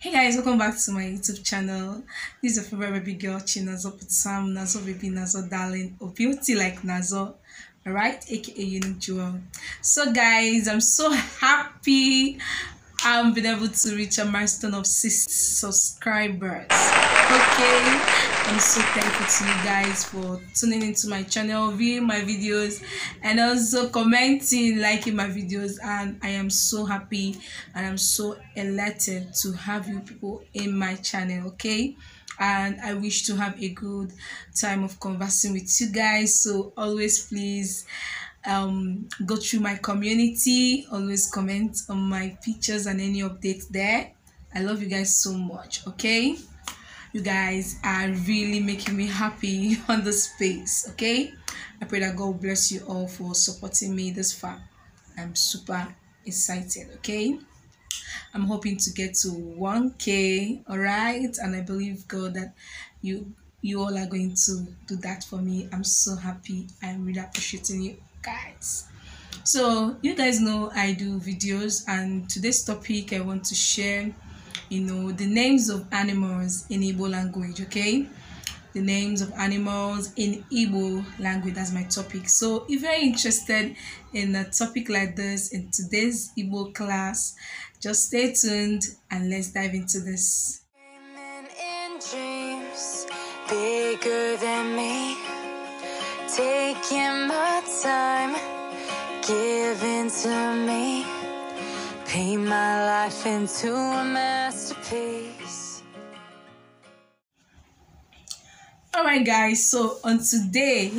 Hey guys, welcome back to my YouTube channel. This is your favorite baby girl, Chinazoputam, Nazo baby, Nazo darling, or beauty like Nazo, alright, aka Unique Jewel. So guys, I'm so happy I've been able to reach a milestone of six subscribers. Okay, I'm so thankful to you guys for tuning into my channel, viewing my videos, and also commenting, liking my videos. And I am so happy and I'm so elated to have you people in my channel. Okay, and I wish to have a good time of conversing with you guys. So always please um go through my community always comment on my pictures and any updates there i love you guys so much okay you guys are really making me happy on the space okay? I pray that god bless you all for supporting me this far. I'm super excited okay? I'm hoping to get to 1k all right and i believe god that you you all are going to do that for me. I'm so happy. I'm really appreciating you guys. So you guys know i do videos and today's topic i want to share you know the names of animals in Igbo language okay? The names of animals in Igbo language that's my topic. So if you're interested in a topic like this in today's Igbo class just stay tuned and let's dive into this. Bigger than me. Taking my time, giving to me. Paint my life into a masterpiece. Alright, guys, so on today,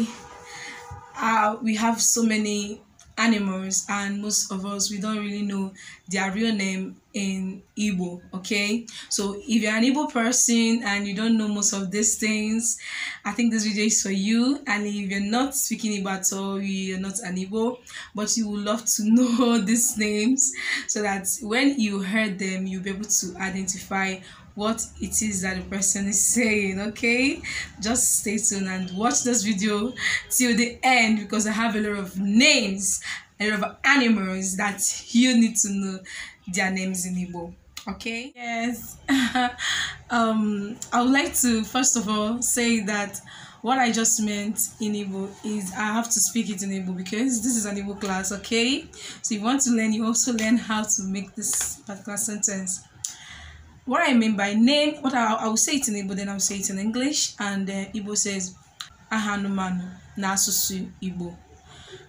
uh, we have so many animals and most of us we don't really know their real name in Igbo okay? So if you're an Igbo person and you don't know most of these things I think this video is for you. And if you're not speaking Igbo at all you're not an Igbo but you would love to know these names so that when you heard them you'll be able to identify what it is that the person is saying okay? Just stay tuned and watch this video till the end because i have a lot of names a lot of animals that you need to know their names in Igbo okay yes um i would like to first of all say that what I just meant in Igbo is I have to speak it in Igbo because this is an Igbo class, okay? So you want to learn, you also learn how to make this particular sentence what I mean by name, what I, I will say it in Igbo, then I'll say it in English. And uh, Igbo says, Ahanumanu Nasusu Igbo.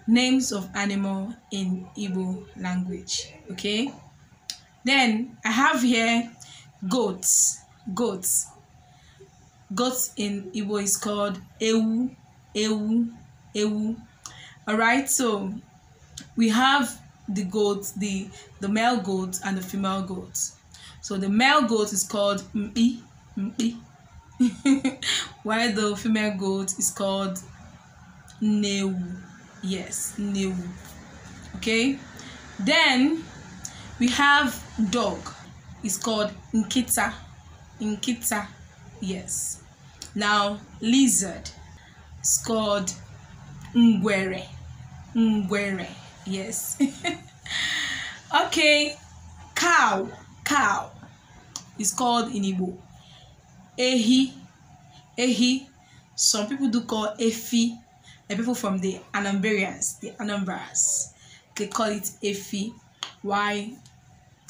Names of animal in Igbo language. Okay. Then I have here goats. Goats. Goats in Igbo is called Ewu. Ewu. Ewu. Alright, so we have the goats, the the male goat and the female goat so the male goat is called mpi, mpi. while the female goat is called newu. Yes, newu. Okay. Then we have dog. It's called nkita. Nkita. Yes. Now lizard. It's called ngwere. Ngwere. Yes. okay. Cow cow is called in ehi ehi some people do call efi the people from the Anambarians the Anambras they call it efi. Why?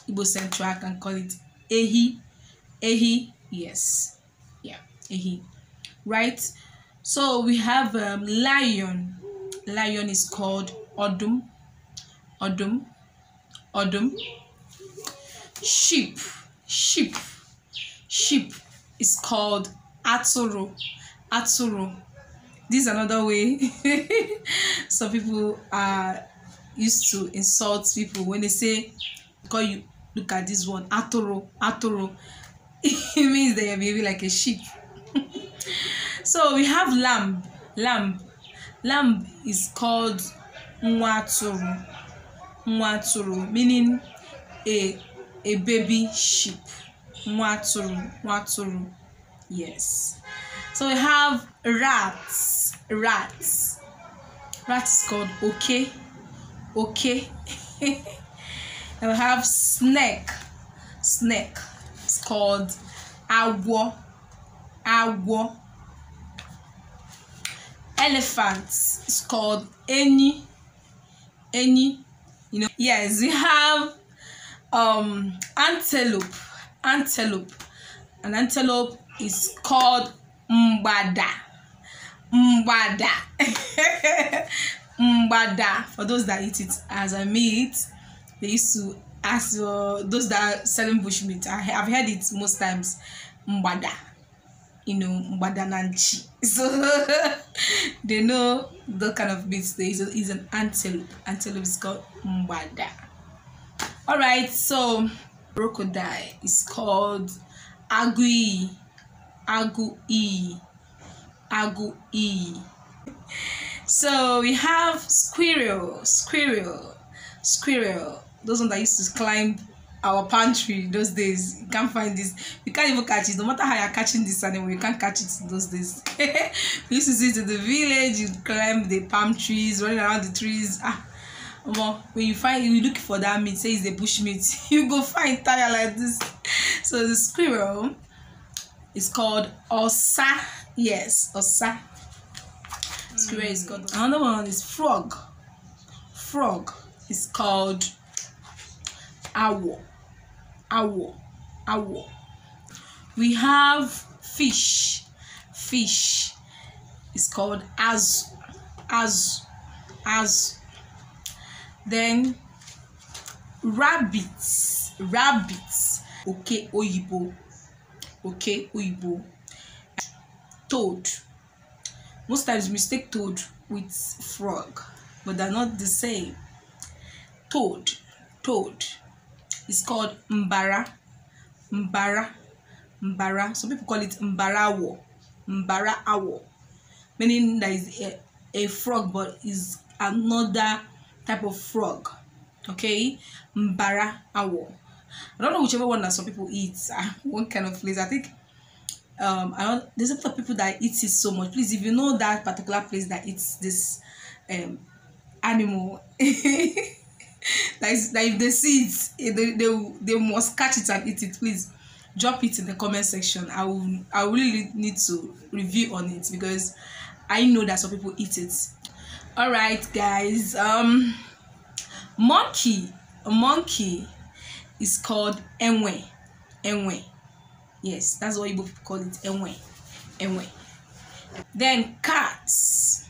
Igbo Central can call it ehi. Ehi yes. Yeah ehi. Right? So we have um, lion. Lion is called odum. Odum. Odum. Sheep. Sheep. Sheep is called aturu. Aturu this is another way. Some people are used to insult people when they say call you look at this one aturu aturu it means they are behaving like a sheep. So we have lamb lamb. Lamb is called nwaturu nwaturu meaning a a baby sheep. Nwaturu nwaturu yes so we have rats rats rats called oke oke and we have snake snake it's called agwo agwo elephant It's called enyi. Enyi. you know yes we have um antelope antelope an antelope is called mbada mbada mbada for those that eat it as a meat they used to ask uh, those that are selling bush meat I, have heard it most times mbada you know mbada nanchi so they know the kind of meat there is an antelope. Antelope is called mbada all right so crocodile is called agui agui agui so we have squirrel squirrel squirrel. Those ones that used to climb our pantry those days. You can't find this. You can't even catch it. No matter how you're catching this animal you can't catch it those days. We used to see it in the village you climb the palm trees running around the trees. Ah well, when you find you look for that meat say it's a bush meat you go find tire like this. So the squirrel is called osa. Yes osa. Squirrel is called another one is frog. Frog is called awo. Awo. Awo. We have fish. Fish is called azu. Azu. Azu. Then rabbits. Rabbits. Oke oyibo oke oyibo toad. Most times mistake toad with frog but they're not the same. Toad. Toad. Is called mbara. Mbara. Mbara. Some people call it mbarawo. Mbarawo meaning that is a, a frog but is another type of frog. Okay mbara awo i don't know whichever one that some people eat uh, one kind of place. I think um i don't there's a lot of people that eat it so much. Please if you know that particular place that eats this um animal that is that if they see it eh, they, they they must catch it and eat it please drop it in the comment section. I will i really need to review on it because i know that some people eat it. All right guys um monkey a monkey is called enwe. Enwe. Yes that's what Igbo people call it. Enwe. Enwe. Then cats.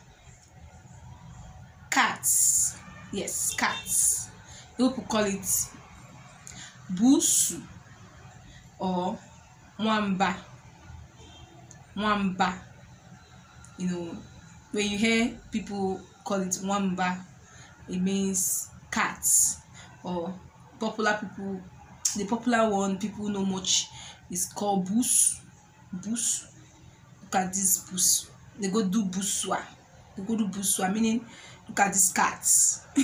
Cats. Yes cats. Igbo people call it busu or mwamba. Mwamba. You know when you hear people call it nwamba it means cats or popular people the popular one people know much is called bus bus look at this bus they go do buswa they go do buswa meaning look at these cats.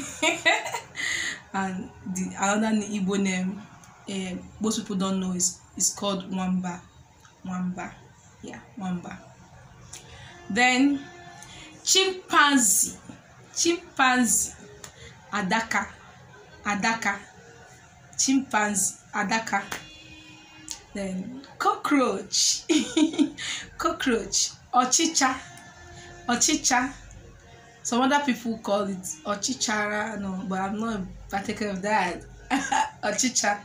And the another igbo name uh, most people don't know is is called nwamba. Nwamba. Yeah nwamba. Then chimpanzee. Chimpanzee. Adaka. Adaka chimpanzee adaka then cockroach cockroach ọchịcha ọchịcha. Some other people call it ọchịchara no but i'm not particular of that. Ọchịcha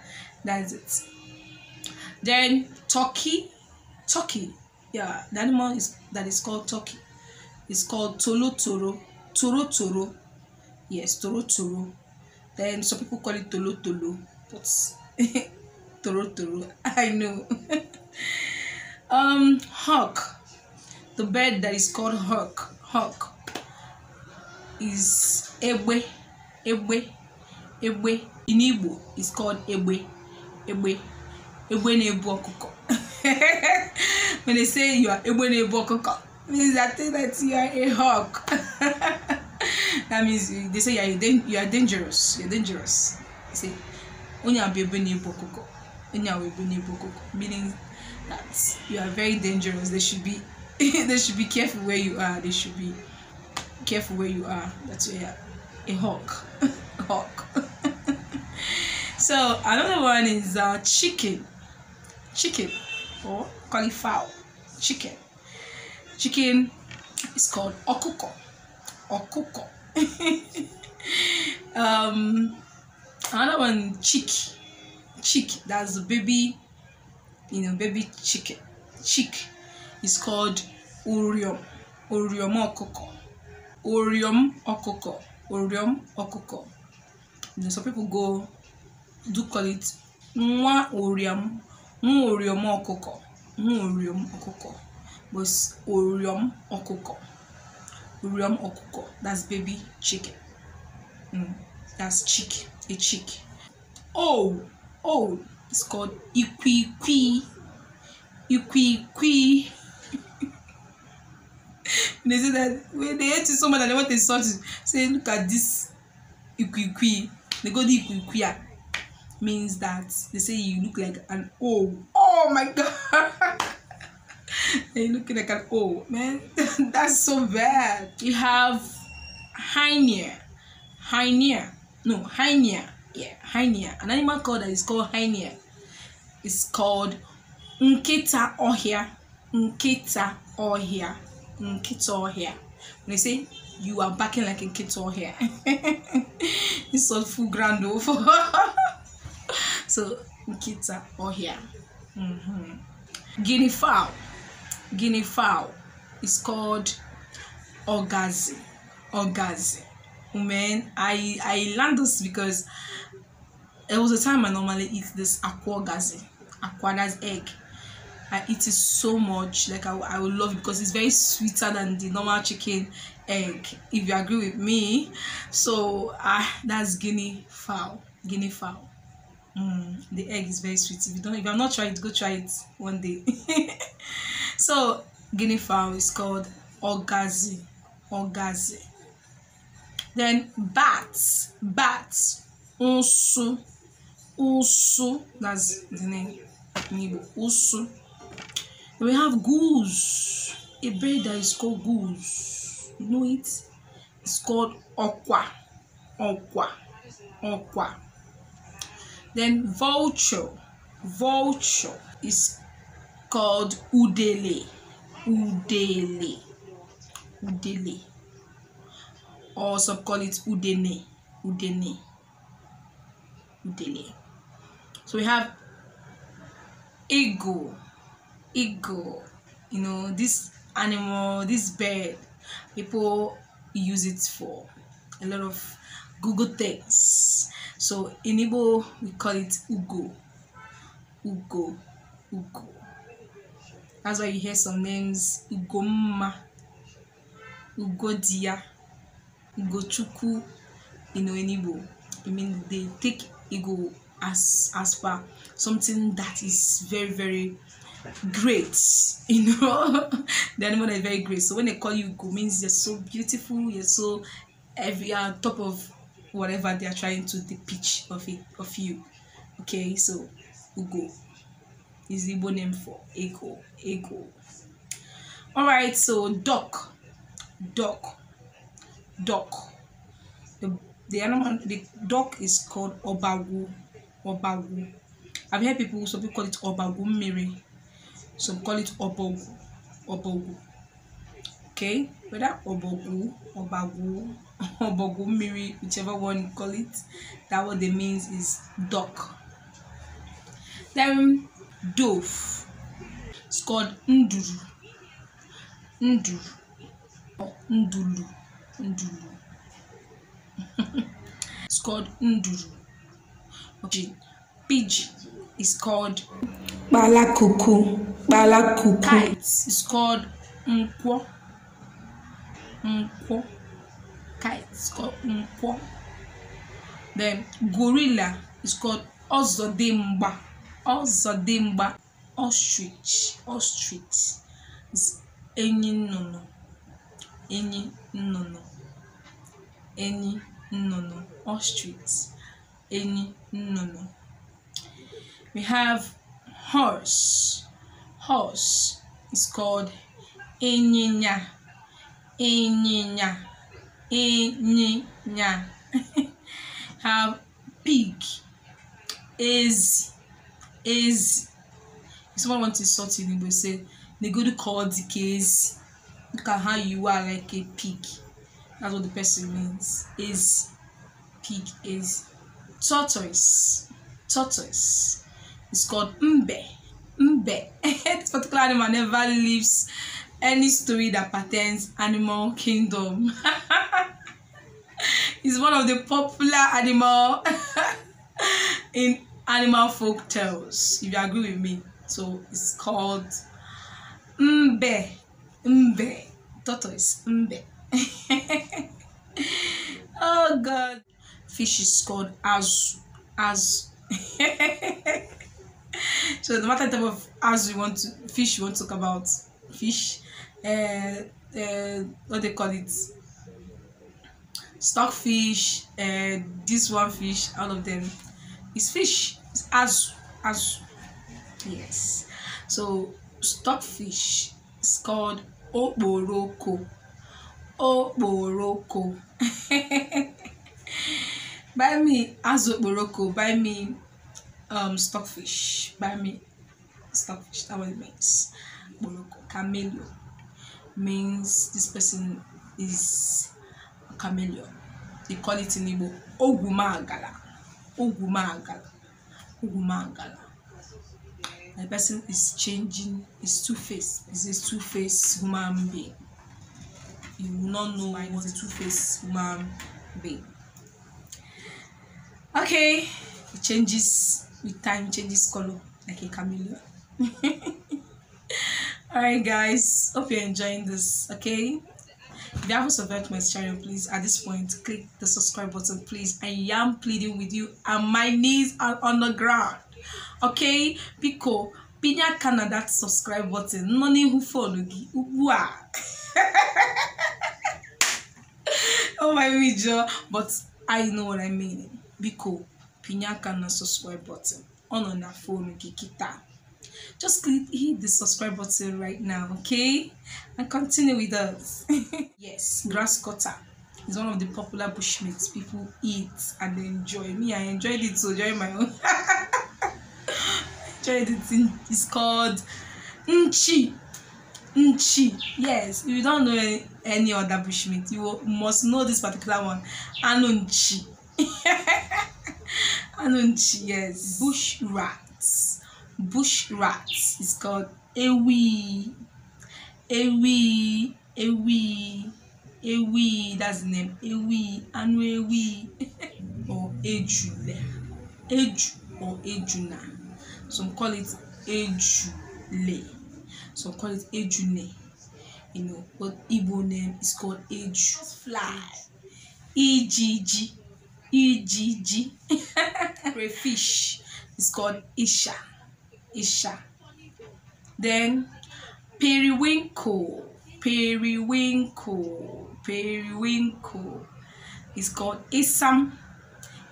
that's it. Then turkey turkey yeah the animal is that is called turkey is called tolotoro torotoro yes torotoro. Then some people call it tolotolo but torotoro i know. Um hawk. The bird that is called hawk. Hawk is egbe egbe egbe in igbo is called egbe egbe egbe na-ebu ọkụkọ. When they say you are egbe na-ebu ọkụkọ means that think that you are a hawk. That means they say you are, you are dangerous. You're dangerous. Say onye a bụ ebe na-ebu ọkụkọ. Onye a bụ ebe na-ebu ọkụkọ. Meaning that you are very dangerous. They should be they should be careful where you are. They should be careful where you are. That's why you are. A hawk. Hawk. So another one is uh, chicken. Chicken. Or cauliflower. Chicken. Chicken is called okuko okuko um another one chick. Chick that's baby you know baby chicken chick is called uriom uriom okuko uriom okuko uriom okuko you know some people go do call it nwa uriom nwa uriom ọkụkọ nwa uriom ọkụkọ but uriom ọkụkọ uriom ọkụkọ that's baby chicken mm, that's chick a chick oh oh it's called ikwikwi ikwikwi they say that when they hate you so much that they want to insult you say look at this ikwikwi they go do ikwikwi means that they say you look like an O. Oh my god. you looking like an O, man. That's so bad. You have hyena. Hyena. No, hyena. Yeah, hyena. An animal called that is called hyena. It's called nkita ohia. Nkita ohia. Nkita ohia. When they say you are backing like a nkita here it's all full grand over. so nkịta ọhịa mm-hmm. guinea fowl guinea fowl is called ogazi ogazi man i i learned this because there was a time i normally eat this akwa ogazi akwa that's egg i eat it so much like i, I would love it because it's very sweeter than the normal chicken egg if you agree with me so ah that's guinea fowl guinea fowl Mm, the egg is very sweet. If you don't, if you have not tried go try it one day. so guinea fowl is called ogazi, ogazi. Then bats, bats, usu, usu. That's the name in. Usu. Then we have goose, a bird that is called goose. You know it? It's called okwa, okwa, okwa. Then vulture, vulture is called udele, udele, udele, or some call it udene, udene, udele. So we have ego. Ego. You know this animal, this bird. People use it for a lot of Google things. So in Igbo we call it Ugo. Ugo. Ugo. That's why you hear some names Ugomma, Ugodia, Ugochukwu, in Igbo. I mean they take Igbo as as far something that is very, very great. You know, the animal is very great. So when they call you Ugo means you're so beautiful, you're so every on top of whatever they are trying to pitch of it of you okay so ugo is the name for ego ego all right so duck duck duck. The the animal the duck is called obagu obagu. I've heard people some people call it obagu mmiri. Some call it obogu obogu. Okay whether obogu obagu obogu mmiri whichever one you call it that what they means is duck. Then dove. It's called nduru. Nduru. Or ndulu ndulu it's called nduru. Okay pigeon is called kpalakuku kpalakuku kite is called nkwo. Nkwo. Kite is called nkwo. Then gorilla is called ozodimgba. Ozodimgba. Ostrich. Ostrich. Is enyi nnụnụ enyi nnụnụ. Enyi nnụnụ. Ostrich enyi nnụnụ. We have horse. Horse is called ịnyịnya ịnyịnya ịnyịnya have pig ezi. Ezi. If someone want to insult you in igbo say negodu call the case look at how you are like a pig. That's what the person means. Is pig is tortoise. Tortoise. It's called mbe. Mbe. This particular animal never leaves any story that pertains animal kingdom. It's one of the popular animal in animal folk tales if you agree with me. So it's called mbe mbe. Tortoise mbe. Oh god. Fish is called azu. Azu. So no matter the type of azu you want to fish you want to talk about fish uh, uh, what they call it? Stockfish uh, this one fish all of them. Is fish. It's azu. Azu. Yes. So stockfish is called okporoko okporoko buy me azu okporoko buy me um stockfish buy me stockfish that it means okporoko chameleon means this person is a chameleon they call it in igbo ogwumagala ogwumagala ogwumagala the person is changing is two-faced is a two-faced human being. You will not know why it's a two-faced human being. Okay it changes with time changes color like a chameleon. All right guys hope you're enjoying this okay? If you haven't subscribed to my channel please at this point click the subscribe button please. I am pleading with you and my knees are on the ground okay biko pinye aka na that subscribe button. Nọ n'ihu fonu gị ugbu a. Oh my major but i know what i mean. Biko pinye aka na subscribe button. Ọ nọ na fonu gị kịta. Just click hit the subscribe button right now okay? And continue with us. Yes grass cutter is one of the popular bushmeats people eat and enjoy. Me i enjoyed it so enjoy my own it in, it's called nchi. Nchi yes. If you don't know any, any other bushmeat you will- must know this particular one. Anu nchi anu nchi yes. Bush rats. Bush rats is called ewi. Ewi ewi ewi that's the name. Ewi anu ewi. Or ejule. Eju or ejuna some call it ejule. Some call it ejune you know but igbo name is called eju. Fly. Ijiji ijiji crayfish is called isha. Isha. Then periwinkle. Periwinkle. Periwinkle is called isam.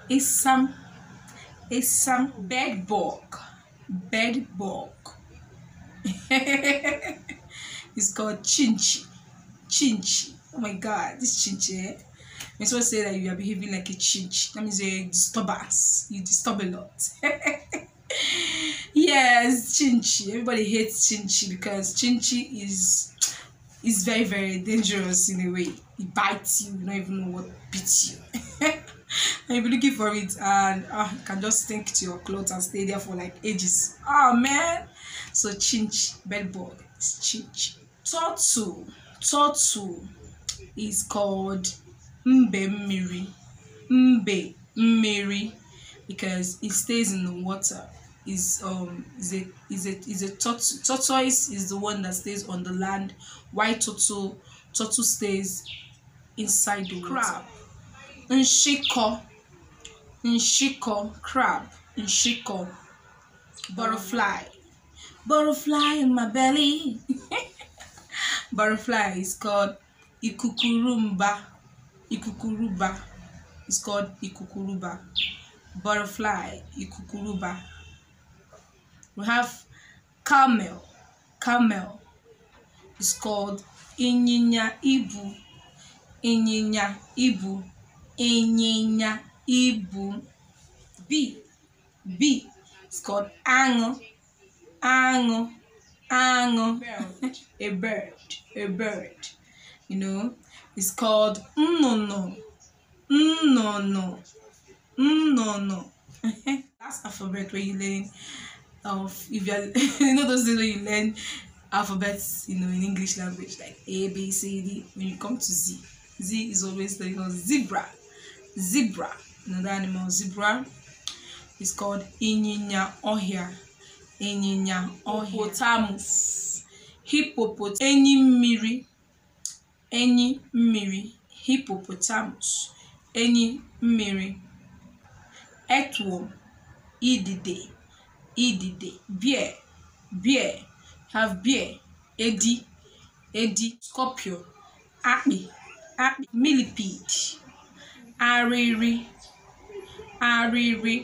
Isam. Isam. Bedbug bedbug it's called chinchi. Chinchi. Oh my god this chinchi eh? When someone say that you are behaving like a chinchi that means you're a disturbance. You disturb a lot. Yes chinchi. Everybody hates chinchi because chinchi is is very very dangerous in a way. It bites you you don't even know what beats you and you'll be looking for it and ah, you can just stick to your clothes and stay there for like ages. Oh man. So chinchi bed bug is chinchi turtle turtle is called mbe mmiri. Mbe mmiri because it stays in the water. Is um is a is a is a tort- tortoise is the one that stays on the land. While turtle turtle stays inside the crab nshiko. Nshiko crab. Nshiko. Butterfly. Butterfly in my belly. Butterfly is called ikukurumba. Ikukuruba is called ikukuruba butterfly ikukuruba we have camel. Camel It's called ịnyịnya ibu. Ịnyịnya ibu ịnyịnya ibu. Bee bee is called aṅụ. Aŋụ, aŋụ. a bird, a bird. You know, it's called nnụnụ, nnụnụ, nnụnụ. That's alphabet where you learn of if you're you know those days where you learn alphabets, you know, in English language like A, B, C, D. When you come to Z, Z is always you know zebra, zebra. Another animal, zebra, is called ịnyịnya ọhịa, ịnyịnya ọhịa. Hippopotamus, hippopot, enyi mmiri, enyi mmiri, hippopotamus, enyi mmiri. Earthworm, idide, idide. Bear, bear, have bear, edi, edi. Scorpion, akpị, akpị. Millipede, arịrị, arịrị.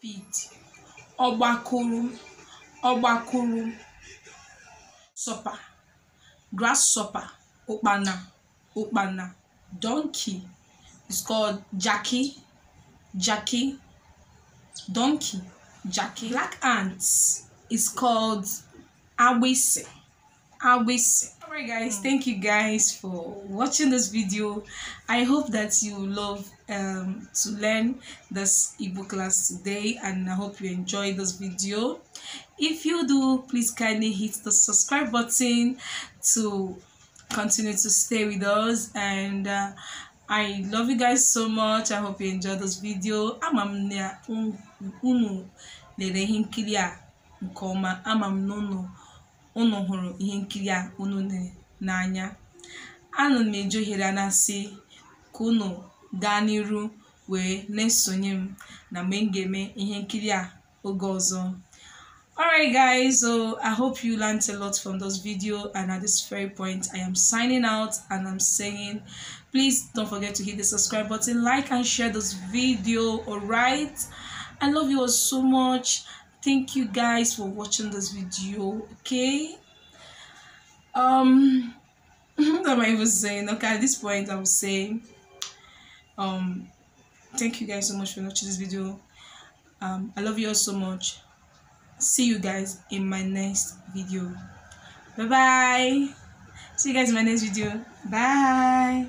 Pid, ọgbakụrụ, ọgbakụrụ. Supper, grasshopper, ụkpana, ụkpana. Donkey is called jackie, jackie. Donkey, jackie. Black ants is called agbịsị, agbịsị. Alright guys, thank you guys for watching this video. I hope that you love um, to learn this Igbo class today and I hope you enjoy this video. If you do, please kindly hit the subscribe button to continue to stay with us and uh, I love you guys so much. I hope you enjoy this video. Ama m na unu lere ihe nkiri a nke ọma. Ama m na unu hụrụ ihe nkiri a unu n'anya. Ana m eji ohere na-asị ka unu gaa n'iru wee na-esonye m na mgbe m ga-eme ihe nkiri a oge ọzọ. Alright guys, so I hope you learned a lot from this video and at this very point I am signing out and I'm saying please don't forget to hit the subscribe button, like and share this video, alright? I love you all so much. Thank you guys for watching this video, okay? Um what am I even saying? Okay, at this point I would say um thank you guys so much for watching this video. Um I love you all so much. see you guys in my next video bye bye see you guys in my next video bye